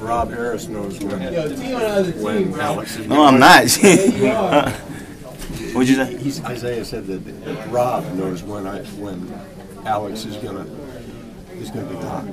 Rob Harris knows when, when Alex is. No, I'm not. What'd you say? He's, Isaiah said that Rob knows when I when Alex is gonna is gonna be hot.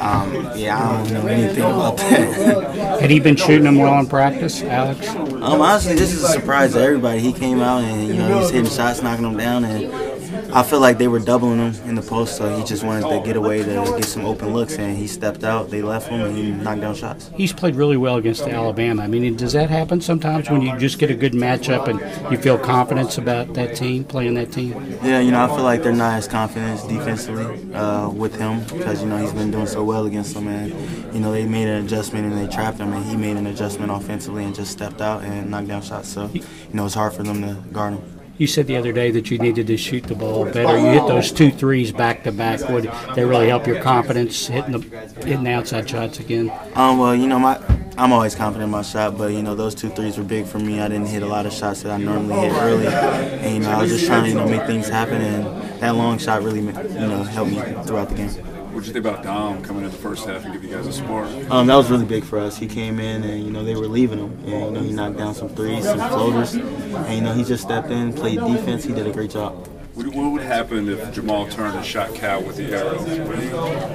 Um, yeah, I don't know anything about that. Had he been shooting them well in practice, Alex? Um, honestly, this is a surprise to everybody. He came out and you know he's hitting shots, knocking them down, and I feel like they were doubling him in the post, so he just wanted to get away to get some open looks, and he stepped out. They left him, and he knocked down shots. He's played really well against Alabama. I mean, does that happen sometimes when you just get a good matchup and you feel confidence about that team, playing that team? Yeah, you know, I feel like they're not as confident defensively uh, with him because you know he's been doing so well against them, and you know they made an adjustment and they trapped him, and he made an adjustment offensively and just stepped out and knocked down shots. So you know it's hard for them to guard him. You said the other day that you needed to shoot the ball better. You hit those two threes back to back. Would they really help your confidence hitting the hitting the outside shots again? Um, well, you know, my I'm always confident in my shot, but you know those two threes were big for me. I didn't hit a lot of shots that I normally hit early, and you know I was just trying to you know make things happen, and that long shot really you know helped me throughout the game. What did you think about Dom coming in the first half and give you guys a spark? Um, that was really big for us. He came in and you know they were leaving him, and you know he knocked down some threes, some floaters, and you know he just stepped in, played defense. He did a great job. What what would happen if Jamal turned and shot Cal with the arrow? Would he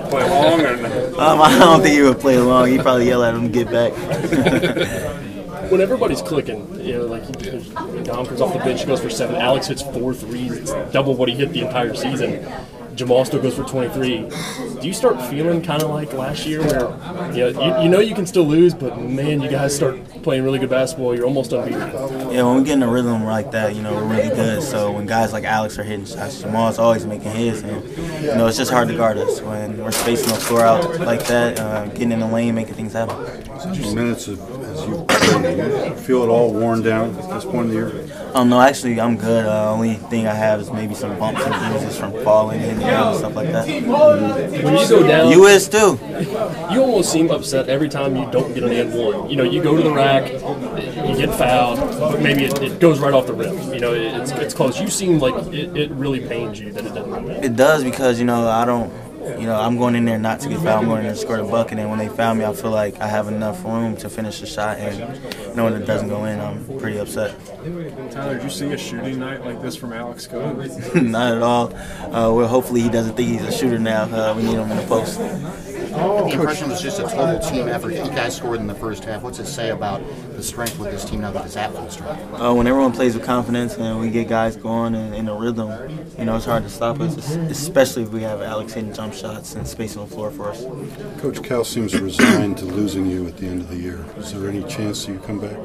play along or no? Um, I don't think he would play along. He'd probably yell at him to get back. when everybody's clicking, you know, like Dom comes off the bench, goes for seven. Alex hits four threes. It's double what he hit the entire season. Jamal still goes for 23. Do you start feeling kind of like last year where you know, you, you know you can still lose, but man, you guys start playing really good basketball. You're almost unbeatable. Yeah, when we get in a rhythm like that, you know, we're really good. So when guys like Alex are hitting shots, Jamal's always making his, and you know, it's just hard to guard us when we're spacing the floor out like that, uh, getting in the lane, making things happen. minutes of, as you played, feel it all worn down at this point in the year? Um, no, actually, I'm good. Uh, only thing I have is maybe some bumps and bruises from falling and, and stuff like that. When you go down, You is too. you almost seem upset every time you don't get an and one. You know, you go to the rack, you get fouled, but maybe it, it goes right off the rim. You know, it's, it's close. You seem like it, it really pains you that it doesn't. It does because you know I don't. You know, I'm going in there not to get fouled. I'm going in there to score the bucket, and when they foul me, I feel like I have enough room to finish the shot. And knowing know, it doesn't go in, I'm pretty upset. Tyler, did you see a shooting night like this from Alex Cohen? Not at all. Uh, well, hopefully he doesn't think he's a shooter now. Uh, we need him in the post. The impression was just a total team effort. You guys scored in the first half. What's it say about the strength with this team now that it's at full strength? Uh, when everyone plays with confidence and we get guys going and in a rhythm, you know, it's hard to stop us, especially if we have Alex hitting jump shots and space spacing the floor for us. Coach Cal seems resigned to losing you at the end of the year. Is there any chance that you come back?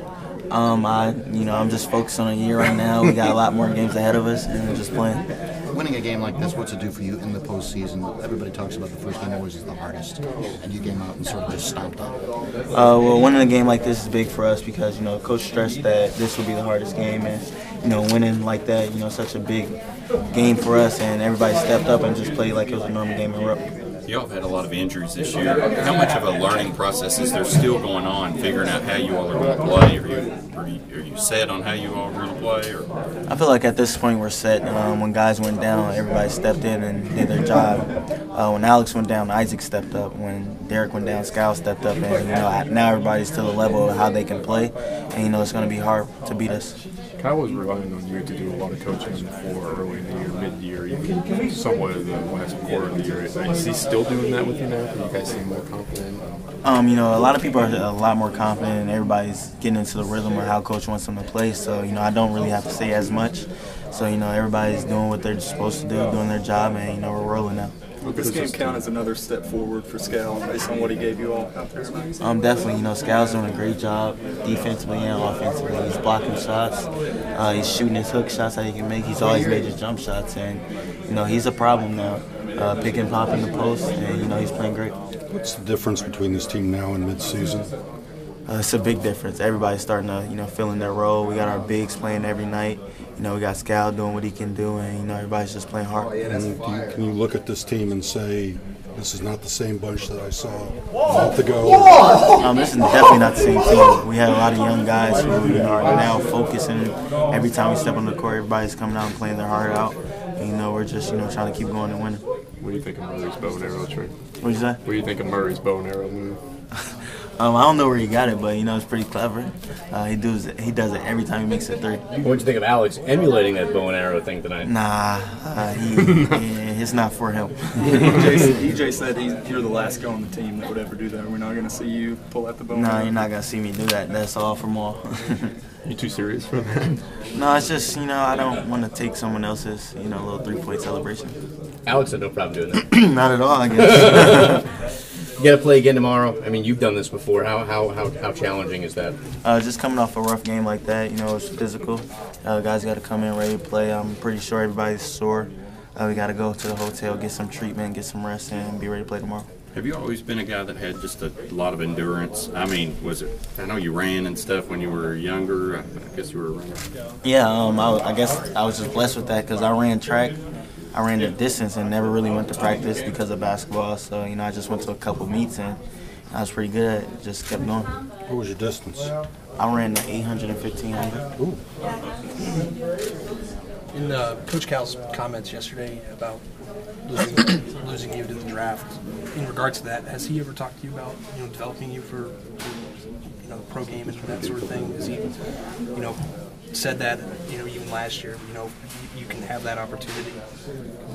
Um, I, you know, I'm just focused on a year right now. We got a lot more games ahead of us, and just playing. Winning a game like this, what's it do for you in the postseason? Everybody talks about the first game always is the hardest, and you came out and sort of just stomped on. Uh, well, winning a game like this is big for us because you know, coach stressed that this will be the hardest game, and you know, winning like that, you know, such a big game for us, and everybody stepped up and just played like it was a normal game in Rupp. Y'all have had a lot of injuries this year. How much of a learning process is there still going on, figuring out how you all are going to play? Are you, are you, are you set on how you all are going to play? Or? I feel like at this point we're set. Um, when guys went down, everybody stepped in and did their job. Uh, when Alex went down, Isaac stepped up. When Derek went down, Skal stepped up. And you know now everybody's to the level of how they can play, and you know it's going to be hard to beat us. Kyle was relying on you to do a lot of coaching floor early in the year, mid-year, even somewhat of the last quarter of the year. Is he still doing that with you now? Can you guys seem more confident? Um, you know, a lot of people are a lot more confident, and everybody's getting into the rhythm of how coach wants them to play. So, you know, I don't really have to say as much. So, you know, everybody's doing what they're supposed to do, doing their job, and you know, we're rolling now. Would this game count as another step forward for Skal based on what he gave you all out there? Um, definitely, you know, Skal's doing a great job defensively and offensively. He's blocking shots. Uh, he's shooting his hook shots that he can make. He's always made his jump shots, and you know, he's a problem now. Uh, pick and pop in the post, and you know, he's playing great. What's the difference between this team now and midseason? Uh, it's a big difference. Everybody's starting to, you know, fill in their role. We got our bigs playing every night. You know, we got Skal doing what he can do, and you know, everybody's just playing hard. And do you, can you look at this team and say, this is not the same bunch that I saw a month ago? Um, this is definitely not the same team. We had a lot of young guys who you know, are now focusing. Every time we step on the court, everybody's coming out and playing their heart out. And, you know, we're just you know trying to keep going and winning. What do you think of Murray's bow and arrow trick? What'd you say? What do you think of Murray's bow and arrow move? Um, I don't know where he got it, but you know it's pretty clever. Uh, he does it. He does it every time he makes a three. What'd you think of Alex emulating that bow and arrow thing tonight? Nah, uh, he, yeah, it's not for him. EJ, EJ said he's, you're the last guy on the team that would ever do that. We're not going to see you pull out the bone. nah, you're not gonna see me do that. That's all from all. You too serious for that? no, it's just you know I don't want to take someone else's you know little three point celebration. Alex had no problem doing that. not at all, I guess. You got to play again tomorrow. I mean, you've done this before. How how how, how challenging is that? Uh, just coming off a rough game like that, you know, it's physical. Uh, guys got to come in ready to play. I'm pretty sure everybody's sore. Uh, we got to go to the hotel, get some treatment, get some rest, and be ready to play tomorrow. Have you always been a guy that had just a lot of endurance? I mean, was it? I know you ran and stuff when you were younger. I guess you were a runner. Yeah, um, I, I guess I was just blessed with that because I ran track. I ran the distance and never really went to practice because of basketball. So, you know, I just went to a couple meets and I was pretty good at it. Just kept going. What was your distance? I ran the 800 and Ooh. In uh, Coach Cal's comments yesterday about losing, losing you to the draft, in regards to that, has he ever talked to you about you know developing you for you know the pro game and that sort of thing? Has he you know said that you know even last year you know you, you can have that opportunity?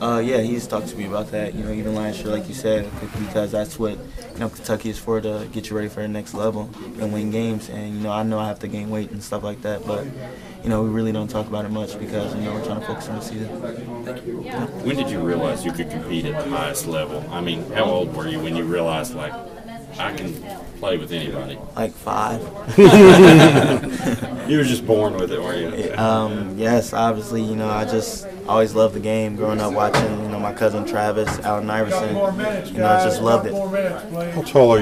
Uh, yeah, he's talked to me about that. You know, even last year, like you said, because that's what you know Kentucky is for to get you ready for the next level and win games. And you know, I know I have to gain weight and stuff like that, but you know, we really don't talk about it much because you know we're trying to focus on the season. When did you realize you could compete at the highest level? I mean, how old were you when you realized like I can play with anybody? Like five. You were just born with it, were you? Um, yes, obviously, you know, I just always loved the game. Growing up watching, you know, my cousin Travis, Allen Iverson, you know, I just loved it. How tall are you?